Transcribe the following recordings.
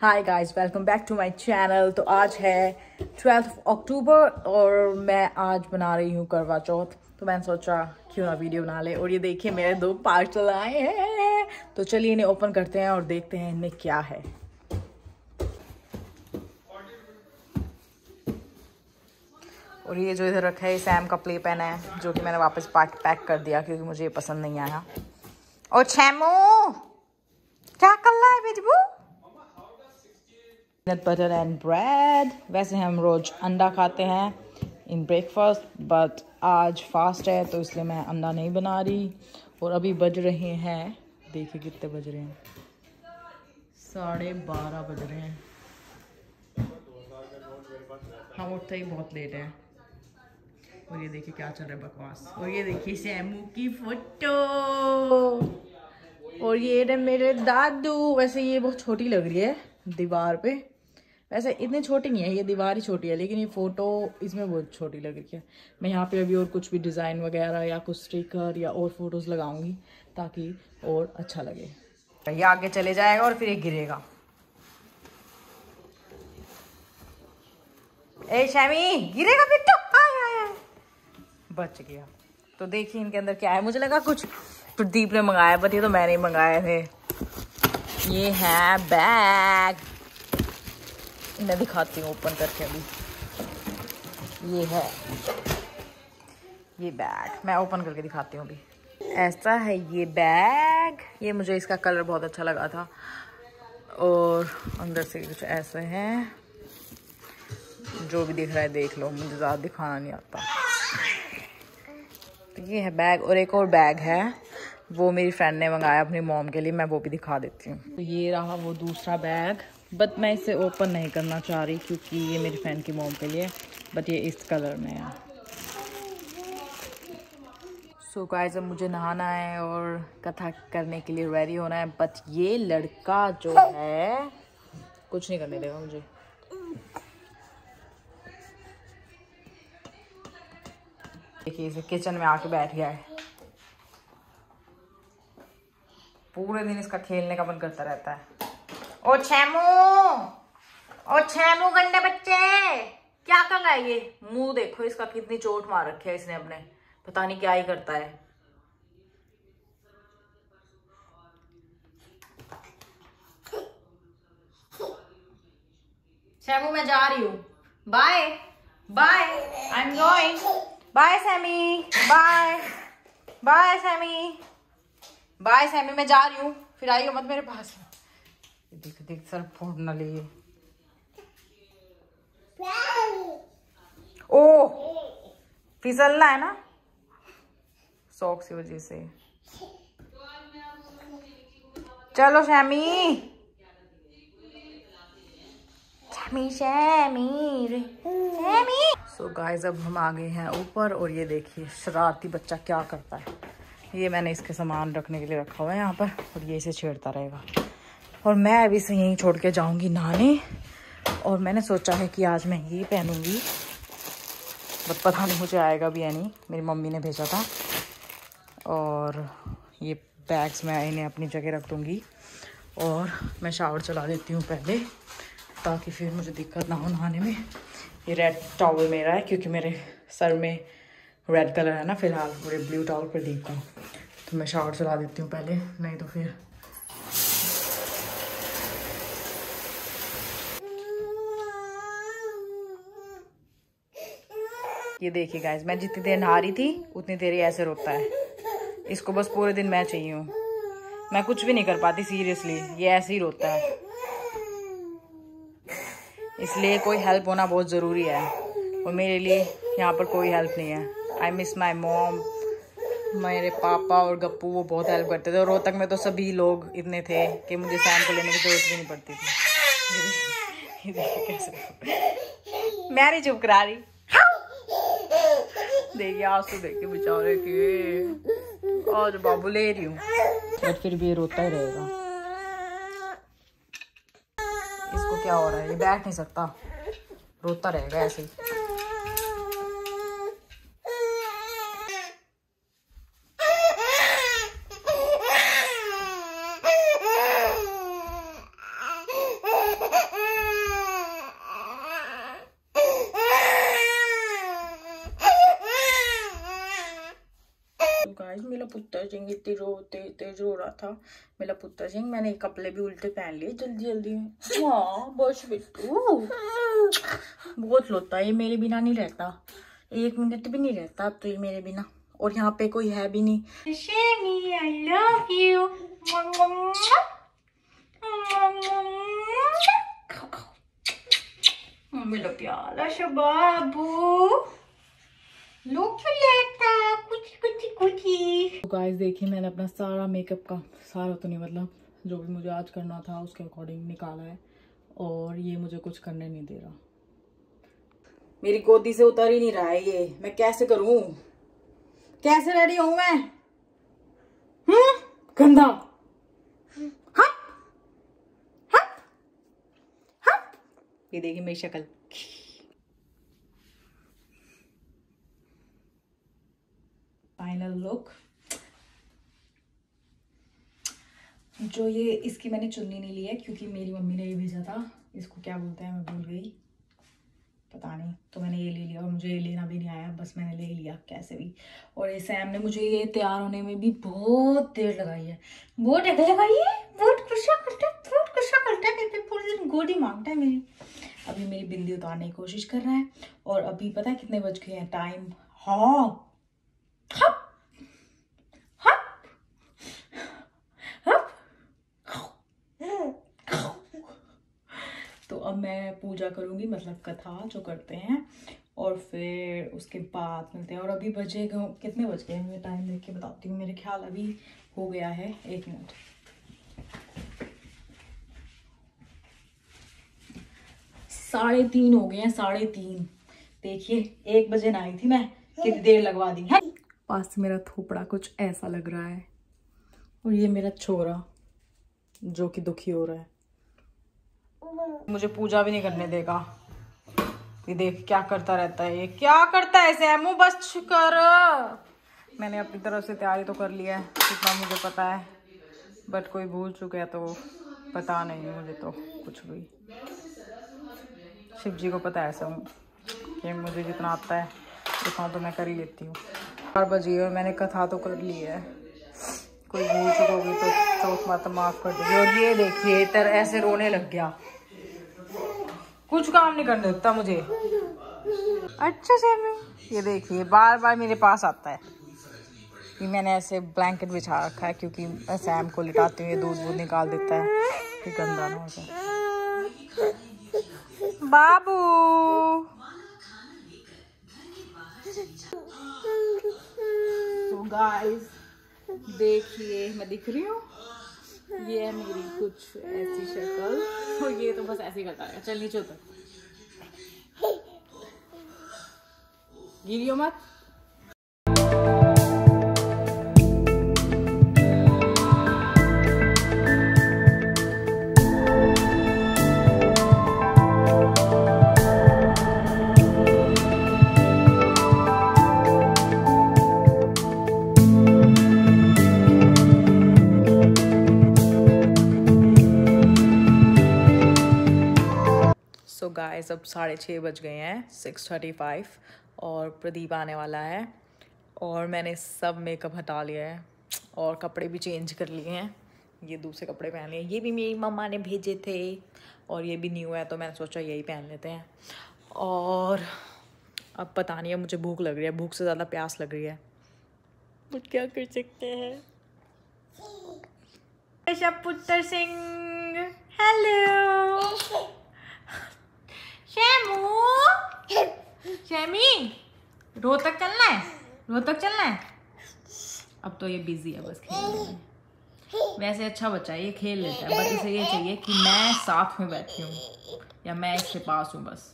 Hi guys welcome back to my channel तो आज है ट्वेल्थ अक्टूबर और मैं आज बना रही हूँ करवा चौथ। तो मैंने सोचा, क्यों ना वीडियो बना ले? और ये देखिए, मेरे दो पार्सल आए हैं। तो चलिए इन्हें ओपन करते हैं और देखते हैं इनमें क्या है। और ये जो इधर रखा है सैम का प्ले पेन है, जो कि मैंने वापस पैक पैक कर दिया, क्योंकि मुझे ये पसंद नहीं आया। और छेमू क्या कर रहा है बेजबू पीनट बटर एंड ब्रेड वैसे हम रोज अंडा खाते हैं इन ब्रेकफास्ट बट आज फास्ट है तो इसलिए मैं अंडा नहीं बना रही। और अभी बज रहे हैं, देखिए कितने बज रहे हैं। साढ़े बारह बज रहे हैं। हम उठते ही बहुत लेट है। और ये देखिए क्या चल रहा है बकवास। और ये देखिए सैमू की फ़ोटो। और ये मेरे दादू। वैसे ये बहुत छोटी लग रही है दीवार पे। वैसे इतनी छोटी नहीं है, ये दीवार ही छोटी है, लेकिन ये फ़ोटो इसमें बहुत छोटी लग रही है। मैं यहाँ पे अभी और कुछ भी डिज़ाइन वगैरह या कुछ स्टिकर या और फ़ोटोज़ लगाऊँगी ताकि और अच्छा लगे। ये आगे चले जाएगा और फिर ये गिरेगा। ए, शैमी, गिरेगा बिट्टू बच गया। तो देखिए इनके अंदर क्या है। मुझे लगा कुछ प्रदीप ने मंगाया बट तो मैंने ही मंगाए थे। ये है बैग मैं दिखाती हूँ ओपन करके अभी। ये है। ये बैग मैं ओपन करके दिखाती हूँ अभी। ऐसा है ये बैग ये मुझे इसका कलर बहुत अच्छा लगा था। और अंदर से कुछ ऐसे हैं। जो भी दिख रहा है देख लो। मुझे ज़्यादा दिखाना नहीं आता। तो ये है बैग और एक और बैग है। वो मेरी फ्रेंड ने मंगाया अपनी मॉम के लिए। मैं वो भी दिखा देती हूँ। तो ये रहा वो दूसरा बैग बट मैं इसे ओपन नहीं करना चाह रही क्योंकि ये मेरी फ्रेंड की मोम के लिए बट ये इस कलर में है। सो so गाइस अब मुझे नहाना है और कथा करने के लिए रेडी होना है। बट ये लड़का जो है, कुछ नहीं करने देगा मुझे। देखिए, इसे किचन में आके बैठ गया है। पूरे दिन इसका खेलने का मन करता रहता है। ओ छेमू ओ छेमू गंडे बच्चे। क्या कर रहा है ये? मुँह देखो इसका कितनी चोट मार रखी है इसने अपने। पता नहीं क्या ही करता है। शैमू मैं जा रही हूँ। Bye. Bye. I am going bye Sammy bye. Bye Sammy bye Sammy मैं जा रही हूँ। फिर आइए मत मेरे पास। देख देख, सर फोड़ ना लिए। ओ, फिसलना है ना? सॉक की वजह से। चलो, शैमी। शैमी शैमी शैमी। सो गाइस अब हम आ गए हैं ऊपर और ये देखिए, शरारती बच्चा क्या करता है। ये मैंने इसके सामान रखने के लिए रखा हुआ है यहाँ पर और ये इसे छेड़ता रहेगा। और मैं अभी से यहीं छोड़ के जाऊँगी नहाने। और मैंने सोचा है कि आज मैं ये पहनूँगी। बट पता नहीं मुझे आएगा भी या नहीं। मेरी मम्मी ने भेजा था। और ये बैग्स मैं इन्हें अपनी जगह रख दूँगी। और मैं शावर चला देती हूँ पहले, ताकि फिर मुझे दिक्कत ना हो नहाने में। ये रेड टॉवल मेरा है, क्योंकि मेरे सर में रेड कलर है ना, फ़िलहाल। पूरे ब्लू टॉवल प्रदीप का। तो मैं शावर चला देती हूँ पहले, नहीं तो फिर ये देखिए गाइस मैं जितनी देर नहा रही थी, उतनी देर ऐसे रोता है। इसको बस पूरे दिन मैं चाहिए हूँ। मैं कुछ भी नहीं कर पाती सीरियसली ये ऐसे ही रोता है। इसलिए कोई हेल्प होना बहुत ज़रूरी है, और मेरे लिए यहाँ पर कोई हेल्प नहीं है। आई मिस माई मोम मेरे पापा और गप्पू वो बहुत हेल्प करते थे, और रोहतक में तो सभी लोग इतने थे कि मुझे सैम को लेने की ज़रूरत भी नहीं पड़ती थी। कैसे मैं नहीं चुप करा रही। देखिए आँसू देखे के बेचारे के। आज बाबू ले रही हूँ। बट फिर भी रोता ही रहेगा। इसको क्या हो रहा है? ये बैठ नहीं सकता। रोता रहेगा ऐसे ही मेरा पुत्र सिंह इतनी रो तेज रो रहा था। मेरा पुत्र सिंह मैंने कपड़े भी उल्टे पहन लिए जल्दी जल्दी। में हाँ बस बिट्टू बहुत लोता ये मेरे बिना नहीं रहता। एक मिनट भी नहीं रहता अब तो ये मेरे बिना। और यहाँ पे कोई है भी नहीं। शेमी आई लव यू मेरा प्यारा शबाबू। लोग लेता कुछ तो गाइस देखिए मैंने अपना सारा मेकअप का, सारा तो नहीं मतलब जो भी मुझे आज करना था, उसके अकॉर्डिंग निकाला है और ये मुझे कुछ करने नहीं दे रहा। मेरी गोदी से उतर ही नहीं रहा है ये। मैं कैसे करूँ? कैसे रह रही हूँ मैं? हम्म? गंदा। ये देखिए मेरी शक्ल फाइनल लुक जो ये इसकी मैंने चुन्नी नहीं ली है, क्योंकि मेरी मम्मी ने ये भेजा था। इसको क्या बोलते हैं, मैं भूल गई। पता नहीं तो मैंने ये ले लिया और मुझे ये लेना भी नहीं आया, बस मैंने ले लिया, कैसे भी। और ये सैम ने मुझे ये तैयार होने में भी बहुत देर लगाई है। बहुत देर लगाई है? बहुत गुस्सा करता है बहुत गुस्सा करता है पूरे दिन गोदी माँगता है मेरी। अभी मेरी बिंदी उतारने की कोशिश कर रहा है, और अभी पता है कितने बज गए हैं? टाइम हाँ तो अब मैं पूजा करूँगी मतलब कथा जो करते हैं और फिर उसके बाद मिलते हैं। और अभी बजे कितने बज गए मैं टाइम देख के बताती हूँ। मेरे ख्याल अभी हो गया है एक मिनट साढ़े तीन हो गए हैं साढ़े तीन। देखिए एक बजे ना आई थी मैं। कितनी देर लगवा दी है? पास से मेरा थोपड़ा कुछ ऐसा लग रहा है। और ये मेरा छोरा जो कि दुखी हो रहा है। मुझे पूजा भी नहीं करने देगा। ये देख क्या करता रहता है, ये क्या करता है सैमू? बस कर मैंने अपनी तरफ़ से तैयारी तो कर लिया है, जितना मुझे पता है। बट कोई भूल चुका है तो पता नहीं मुझे तो कुछ भी। शिव जी को पता है सब कि मुझे जितना आता है उतना तो मैं कर ही लेती हूँ। चार बजे और मैंने कथा तो कर ली है। कोई भूल चुक होगी तो चौथ माता माफ़ कर देगी और ये देखिए तर ऐसे रोने लग गया। कुछ काम नहीं करने देता मुझे। अच्छा से ये देखिए बार बार मेरे पास आता है। कि मैंने ऐसे ब्लैंकेट बिछा रखा है क्योंकि सैम को लिटाती हूँ, ये दूध दूध निकाल देता है। कि गंदा ना हो जाए। बाबू! तो गाइस देखिए, मैं दिख रही हूँ। ये है मेरी कुछ ऐसी शक्ल। तो ये तो बस ऐसे करता है चल नीचे उतर। गिरियो मत। गाइस अब साढ़े छः बज गए हैं सिक्स थर्टी फाइव और प्रदीप आने वाला है, और मैंने सब मेकअप हटा लिया है, और कपड़े भी चेंज कर लिए हैं, ये दूसरे कपड़े पहन लिए ये भी मेरी मम्मा ने भेजे थे, और ये भी न्यू है तो मैंने सोचा यही पहन लेते हैं, और अब पता नहीं है मुझे भूख लग रही है, भूख से ज़्यादा प्यास लग रही है। तो क्या कर सकते हैं? सिंह हेलो शेमू। शेमी, रोहतक चलना है? रोहतक चलना है? अब तो ये बिज़ी है, बस खेलने वैसे अच्छा बच्चा है, ये खेल लेता है, बट इसे ये चाहिए कि मैं साथ में बैठी हूँ, या मैं इसके पास हूँ, बस।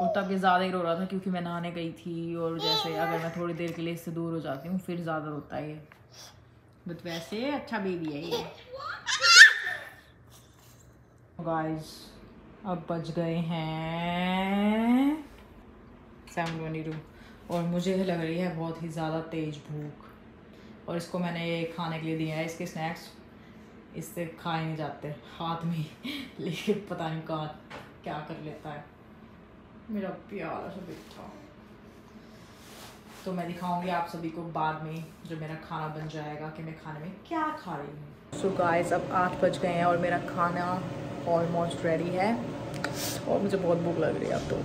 और तब ये ज़्यादा ही रो रहा था, क्योंकि मैं नहाने गई थी, और जैसे अगर मैं थोड़ी देर के लिए इससे दूर हो जाती हूँ, फिर ज़्यादा रोता है ये। बट वैसे अच्छा बेबी है ये। गाइस अब बज गए हैं। सेवन ट्वेंटी टू और मुझे लग रही है बहुत ही ज़्यादा तेज़ भूख। और इसको मैंने ये खाने के लिए दिया है, इसके स्नैक्स इससे खाए नहीं जाते, हाथ में लेके पता नहीं कहाँ, क्या कर लेता है। मेरा प्यारा सा बेटा तो मैं दिखाऊँगी आप सभी को बाद में जो मेरा खाना बन जाएगा कि मैं खाने में क्या खा रही हूँ। सो so गाइस अब आठ बज गए हैं और मेरा खाना ऑलमोस्ट रेडी है। और मुझे बहुत भूख लग रही है अब तो।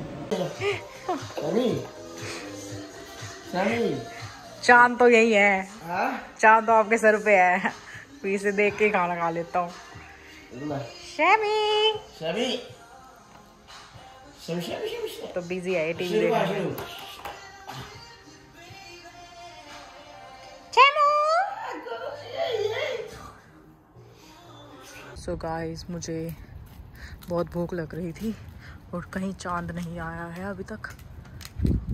चाँद तो यही है। हाँ? चाँद तो आपके सर पे है। इसे देख के खाना खा लेता हूँ। शमी शमी तो बिज़ी है टीवी देखने। सो गाइस मुझे बहुत भूख लग रही थी और कहीं चाँद नहीं आया है अभी तक।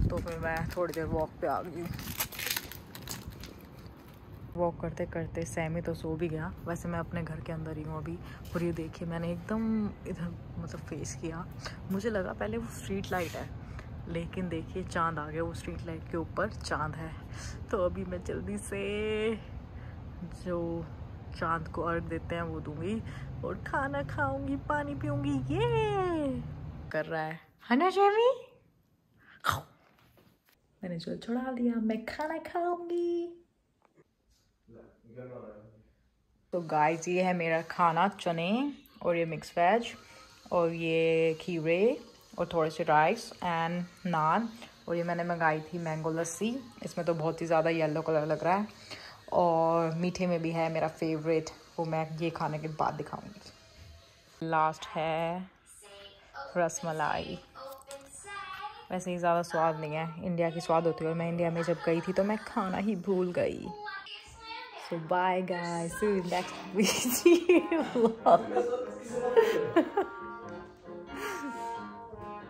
तो फिर मैं थोड़ी देर वॉक पे आ गई वॉक करते करते सैमी तो सो भी गया। वैसे मैं अपने घर के अंदर ही हूँ अभी। और ये देखिए, मैंने एकदम इधर मतलब फेस किया। मुझे लगा पहले वो स्ट्रीट लाइट है, लेकिन देखिए चाँद आ गया वो स्ट्रीट लाइट के ऊपर। चाँद है। तो अभी मैं जल्दी से जो चाँद को अर्घ देते हैं वो दूँगी। और खाना खाऊँगी पानी पीऊँगी ये कर रहा है। है ना जेमी मैंने जो छुड़ा दिया मैं खाना खाऊँगी। तो गाइस ये है मेरा खाना चने और ये मिक्स वेज और ये खीरे और थोड़े से राइस एंड नान और ये मैंने मंगाई थी मैंगो लस्सी इसमें तो बहुत ही ज़्यादा येलो कलर लग रहा है। और मीठे में भी है मेरा फेवरेट वो मैं ये खाने के बाद दिखाऊँगी। लास्ट है रस मलाई वैसे ही ज़्यादा स्वाद नहीं है, इंडिया की स्वाद होती है। और मैं इंडिया में जब गई थी तो मैं खाना ही भूल गई। So bye guys next video